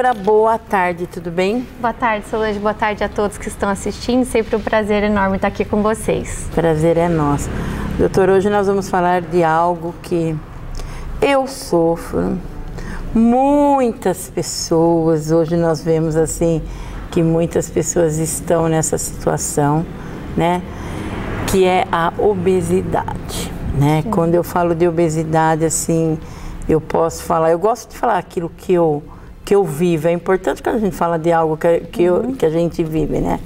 Doutora, boa tarde, tudo bem? Boa tarde, Solange. Boa tarde a todos que estão assistindo. Sempre um prazer enorme estar aqui com vocês. Prazer é nosso. Doutor, hoje nós vamos falar de algo que eu sofro. Muitas pessoas, hoje nós vemos assim que muitas pessoas estão nessa situação, né? Que é a obesidade, né? Sim. Quando eu falo de obesidade, assim, eu posso falar, eu gosto de falar aquilo que eu que eu vivo. É importante quando a gente fala de algo que, que, uhum. eu, que a gente vive, né?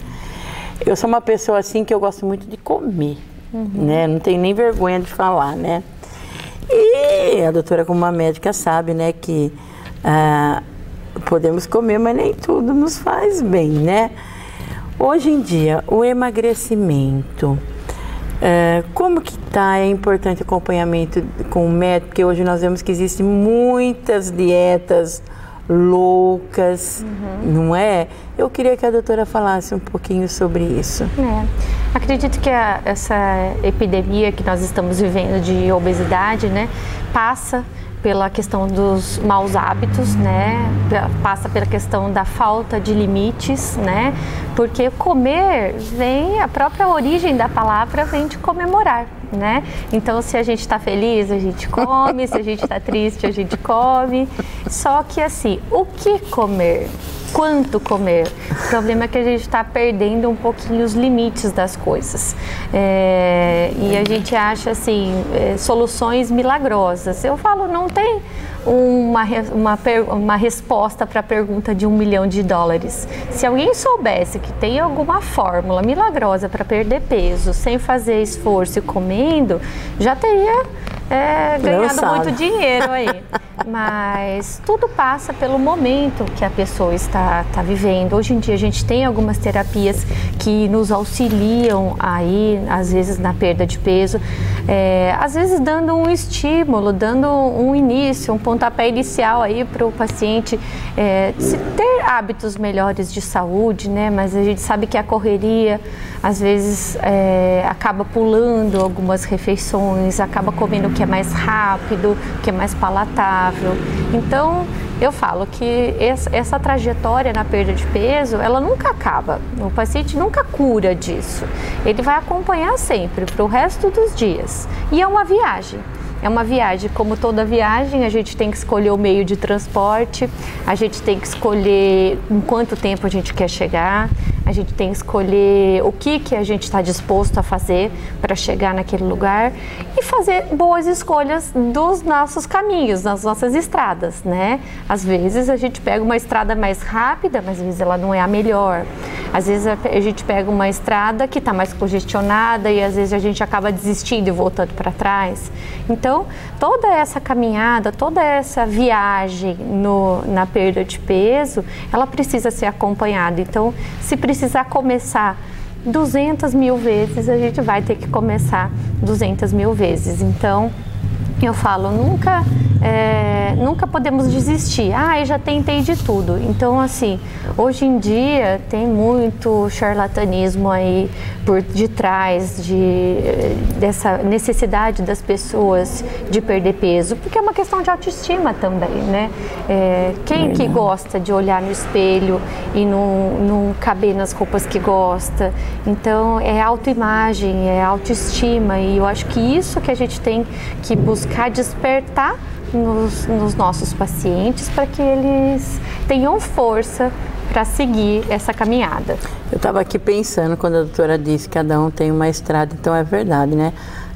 Eu sou uma pessoa assim que eu gosto muito de comer, uhum. né? Não tenho nem vergonha de falar, né? E a doutora, como uma médica, sabe, né, que ah, podemos comer, mas nem tudo nos faz bem, né? Hoje em dia, o emagrecimento, é, como que tá? É importante acompanhamento com o médico, porque hoje nós vemos que existem muitas dietas loucas, uhum. não é? Eu queria que a doutora falasse um pouquinho sobre isso. É. Acredito que a, essa epidemia que nós estamos vivendo de obesidade, né, passa pela questão dos maus hábitos, né? Passa pela questão da falta de limites, né? Porque comer vem a própria origem da palavra vem de comemorar, né? Então, se a gente está feliz, a gente come, se a gente está triste, a gente come. Só que assim, o que comer? Quanto comer. O problema é que a gente está perdendo um pouquinho os limites das coisas. É, e a gente acha assim é, soluções milagrosas. Eu falo, não tem uma, uma, uma resposta para a pergunta de um milhão de dólares. Se alguém soubesse que tem alguma fórmula milagrosa para perder peso sem fazer esforço e comendo, já teria é, ganhado muito dinheiro aí. Mas tudo passa pelo momento que a pessoa está, está vivendo. Hoje em dia a gente tem algumas terapias que nos auxiliam aí, às vezes na perda de peso, é, às vezes dando um estímulo, dando um início, um pontapé inicial aí para o paciente é, ter hábitos melhores de saúde, né? Mas a gente sabe que a correria às vezes é, acaba pulando algumas refeições, acaba comendo o que é mais rápido, o que é mais palatável então, eu falo que essa trajetória na perda de peso, ela nunca acaba. O paciente nunca cura disso. Ele vai acompanhar sempre para o resto dos dias. E é uma viagem. É uma viagem, como toda viagem, a gente tem que escolher o meio de transporte, a gente tem que escolher em quanto tempo a gente quer chegar, a gente tem que escolher o que, que a gente está disposto a fazer para chegar naquele lugar e fazer boas escolhas dos nossos caminhos, das nossas estradas, né? Às vezes a gente pega uma estrada mais rápida, mas às vezes ela não é a melhor. Às vezes a gente pega uma estrada que está mais congestionada e às vezes a gente acaba desistindo e voltando para trás. Então, toda essa caminhada, toda essa viagem no, na perda de peso, ela precisa ser acompanhada. Então, se precisar começar 200 mil vezes, a gente vai ter que começar 200 mil vezes. Então, eu falo, nunca é, nunca podemos desistir. Ah, eu já tentei de tudo. Então, assim, hoje em dia tem muito charlatanismo aí por detrás de, dessa necessidade das pessoas de perder peso, porque é uma questão de autoestima também, né? É, quem que gosta de olhar no espelho e não, não caber nas roupas que gosta? Então, é autoimagem, é autoestima e eu acho que isso que a gente tem que buscar despertar nos, nos nossos pacientes para que eles tenham força para seguir essa caminhada. Eu estava aqui pensando quando a doutora disse que cada um tem uma estrada, então é verdade, né?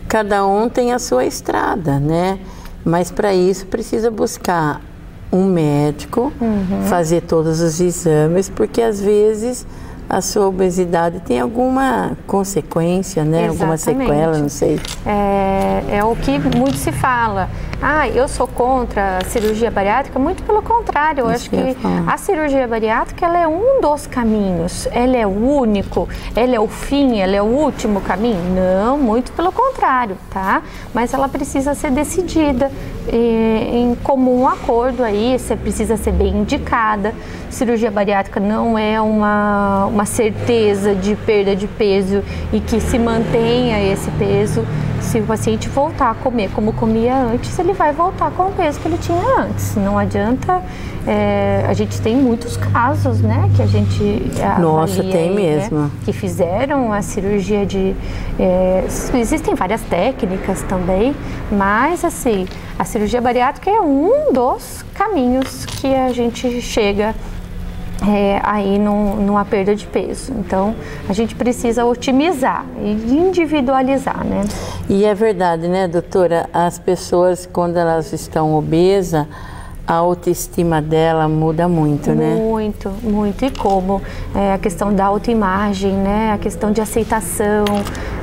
Cada um tem a sua estrada, né? Mas para isso precisa buscar um médico, uhum. fazer todos os exames, porque às vezes a sua obesidade tem alguma consequência, né? Exatamente. Alguma sequela, não sei. É, é o que muito se fala. Ah, eu sou contra a cirurgia bariátrica. Muito pelo contrário, eu Isso acho que, a cirurgia bariátrica ela é um dos caminhos. Ela é o único, ela é o fim, ela é o último caminho? Não, muito pelo contrário, tá? Mas ela precisa ser decidida em comum acordo aí, você precisa ser bem indicada. Cirurgia bariátrica não é uma uma certeza de perda de peso e que se mantenha esse peso. Se o paciente voltar a comer como comia antes, ele vai voltar com o peso que ele tinha antes. Não adianta. É, a gente tem muitos casos, né, que a gente Nossa, tem né, mesmo. Né, que fizeram a cirurgia de. É, existem várias técnicas também, mas assim, a cirurgia bariátrica é um dos caminhos que a gente chega é, aí numa perda de peso. Então, a gente precisa otimizar e individualizar, né? E é verdade, né, doutora? As pessoas, quando elas estão obesas, a autoestima dela muda muito, né? Muito, muito. E como? É, a questão da autoimagem, né? A questão de aceitação,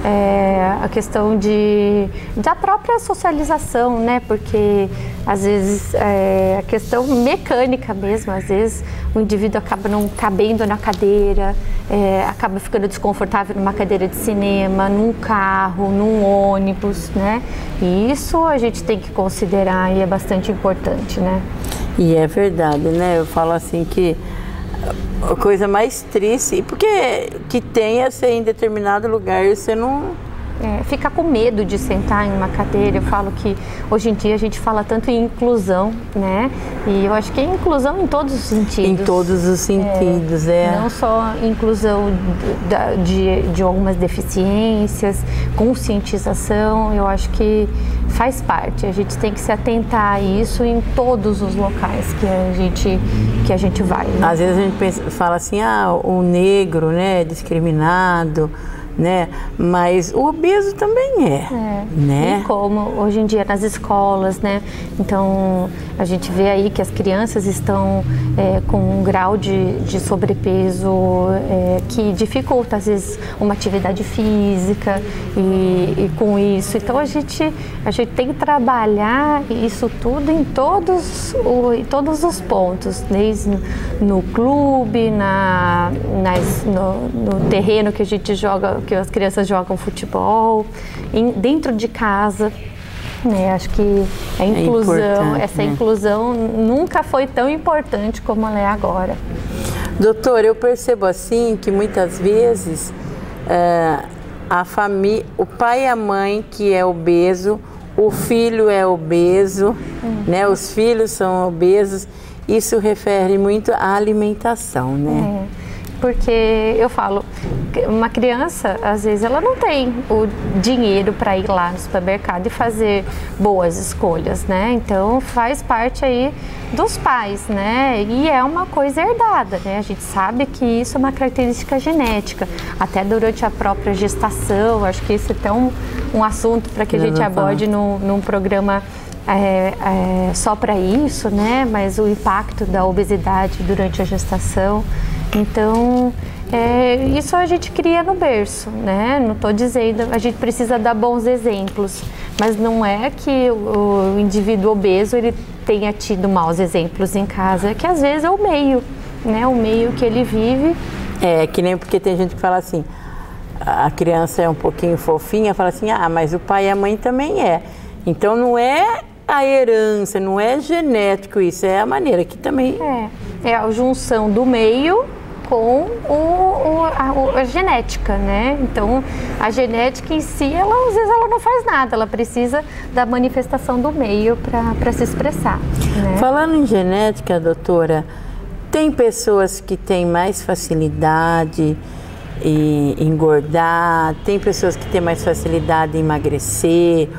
é, a questão de, da própria socialização, né? Porque às vezes é, a questão mecânica mesmo, às vezes o indivíduo acaba não cabendo na cadeira, é, acaba ficando desconfortável numa cadeira de cinema, num carro, num ônibus, né? E isso a gente tem que considerar e é bastante importante, né? E é verdade, né? Eu falo assim que a coisa mais triste, porque que tenha ser em determinado lugar você não é, fica com medo de sentar em uma cadeira. Eu falo que hoje em dia a gente fala tanto em inclusão, né? E eu acho que é inclusão em todos os sentidos. Em todos os sentidos, é. é. Não só inclusão de, de, de algumas deficiências, conscientização, eu acho que faz parte. A gente tem que se atentar a isso em todos os locais que a gente, que a gente vai. Né? Às vezes a gente pensa, fala assim, ah, o negro, né, discriminado né? Mas o obeso também é, é. né? E como hoje em dia nas escolas, né? Então a gente vê aí que as crianças estão é, com um grau de, de sobrepeso é, que dificulta às vezes uma atividade física e, e, com isso, então a gente a gente tem que trabalhar isso tudo em todos o, em todos os pontos, desde no, no clube, na nas, no, no terreno que a gente joga que as crianças jogam futebol, em, dentro de casa. Né? Acho que a é inclusão, é essa né? inclusão nunca foi tão importante como ela é agora. Doutor, eu percebo assim que muitas vezes é, a família, o pai e a mãe que é obeso, o filho é obeso, hum. né? Os filhos são obesos. Isso refere muito à alimentação, né? É porque eu falo, uma criança, às vezes, ela não tem o dinheiro para ir lá no supermercado e fazer boas escolhas, né? Então, faz parte aí dos pais, né? E é uma coisa herdada, né? A gente sabe que isso é uma característica genética, até durante a própria gestação. Acho que esse é até um, assunto para que a gente aborde no, num programa é, é, só para isso, né? Mas o impacto da obesidade durante a gestação. Então, é, isso a gente cria no berço, né? Não estou dizendo, a gente precisa dar bons exemplos, mas não é que o, indivíduo obeso ele tenha tido maus exemplos em casa, é que às vezes é o meio, né? O meio que ele vive. É, que nem porque tem gente que fala assim, a criança é um pouquinho fofinha, fala assim, ah, mas o pai e a mãe também é. Então não é a herança, não é genético isso, é a maneira que também. É, é a junção do meio com o, o, a, a, genética, né? Então, a genética em si, ela, às vezes ela não faz nada, ela precisa da manifestação do meio para se expressar. Né? Falando em genética, doutora, tem pessoas que têm mais facilidade em engordar, tem pessoas que têm mais facilidade em emagrecer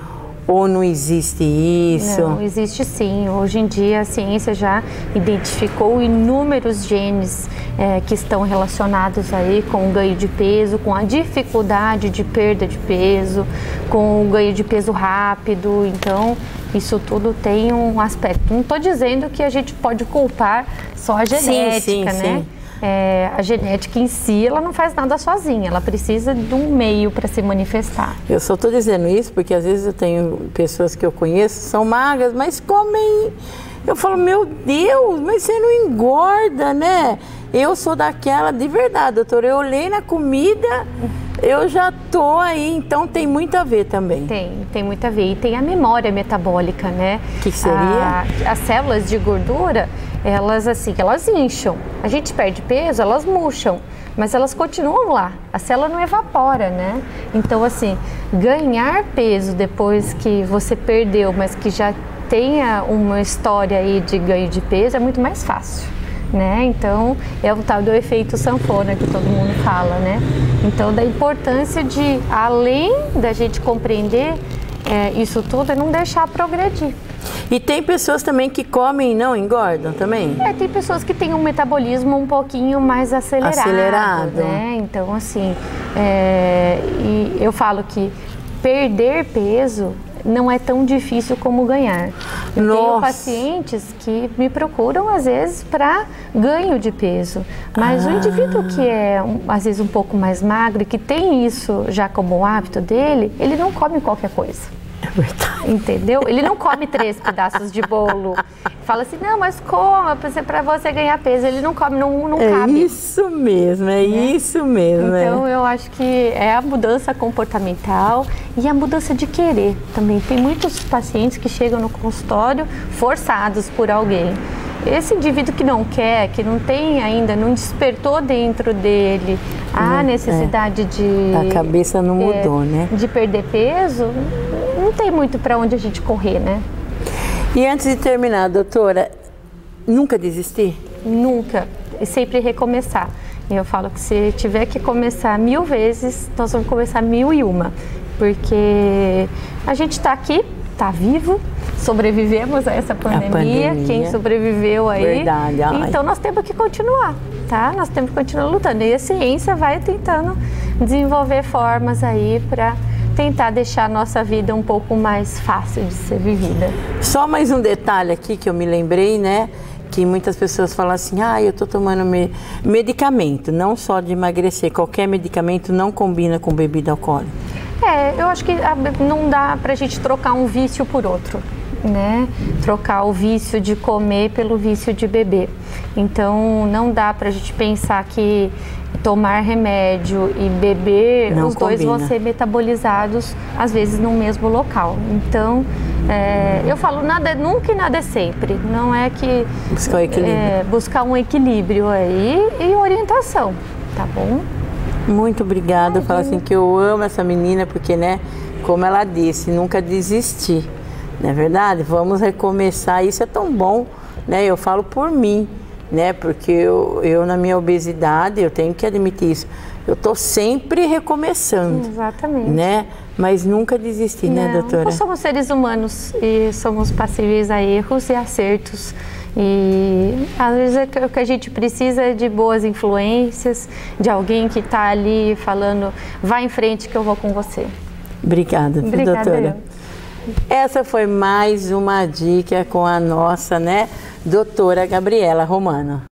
ou não existe isso? Não, existe sim. Hoje em dia a ciência já identificou inúmeros genes é, que estão relacionados aí com o ganho de peso, com a dificuldade de perda de peso, com o ganho de peso rápido. Então, isso tudo tem um aspecto. Não estou dizendo que a gente pode culpar só a genética, sim, sim, né? Sim é, a genética em si, ela não faz nada sozinha, ela precisa de um meio para se manifestar. Eu só estou dizendo isso porque às vezes eu tenho pessoas que eu conheço, são magras, mas comem. Eu falo, meu Deus, mas você não engorda, né? Eu sou daquela de verdade, doutor. Eu olhei na comida, eu já tô aí, então tem muito a ver também. Tem, tem muito a ver. E tem a memória metabólica, né? O que seria? A, as células de gordura, elas assim, elas incham. A gente perde peso, elas murcham, mas elas continuam lá. A célula não evapora, né? Então assim, ganhar peso depois que você perdeu, mas que já tenha uma história aí de ganho de peso é muito mais fácil. Né? Então é o tal do efeito sanfona que todo mundo fala, né? Então da importância de, além da gente compreender é, isso tudo, é não deixar progredir. E tem pessoas também que comem e não engordam também? É, tem pessoas que têm um metabolismo um pouquinho mais acelerado. Acelerado. Né? Então, assim, é, e eu falo que perder peso não é tão difícil como ganhar. Eu Nossa. tenho pacientes que me procuram às vezes para ganho de peso, mas ah. o indivíduo que é às vezes um pouco mais magro e que tem isso já como hábito dele, ele não come qualquer coisa. É. Entendeu? Ele não come três pedaços de bolo. Fala assim, não, mas coma para você ganhar peso. Ele não come, não, não é cabe. É isso mesmo, é né? isso mesmo. É. Então, é. eu acho que é a mudança comportamental e a mudança de querer também. Tem muitos pacientes que chegam no consultório forçados por alguém. Esse indivíduo que não quer, que não tem ainda, não despertou dentro dele a necessidade é. de. A cabeça não mudou, é, né? De perder peso, tem muito para onde a gente correr, né? E antes de terminar, doutora, nunca desistir? Nunca. E sempre recomeçar. Eu falo que se tiver que começar mil vezes, nós vamos começar mil e uma. Porque a gente está aqui, está vivo, sobrevivemos a essa pandemia, pandemia. quem sobreviveu aí. Verdade. Ai. Então nós temos que continuar, tá? Nós temos que continuar lutando. E a ciência vai tentando desenvolver formas aí para tentar deixar a nossa vida um pouco mais fácil de ser vivida. Só mais um detalhe aqui que eu me lembrei, né? Que muitas pessoas falam assim, ah, eu estou tomando me medicamento, não só de emagrecer, qualquer medicamento não combina com bebida alcoólica. É, eu acho que não dá para a gente trocar um vício por outro né? Trocar o vício de comer pelo vício de beber. Então não dá para a gente pensar que tomar remédio e beber, não os combina. dois vão ser metabolizados às vezes no mesmo local. Então é, eu falo nada nunca e nada é sempre. Não é que buscar, é, buscar um equilíbrio aí e orientação, tá bom? Muito obrigada. Eu falo assim que eu amo essa menina porque, né, como ela disse, nunca desistir. Não é verdade? Vamos recomeçar. Isso é tão bom, né? Eu falo por mim, né? Porque eu, eu na minha obesidade, eu tenho que admitir isso. Eu estou sempre recomeçando. Exatamente. Né? Mas nunca desisti, né, Não, né, doutora? Nós somos seres humanos e somos passíveis a erros e acertos. E às vezes o que a gente precisa é de boas influências, de alguém que está ali falando, vá em frente que eu vou com você. Obrigada, Obrigada doutora. Eu. Essa foi mais uma dica com a nossa, né, doutora Gabriela Romano.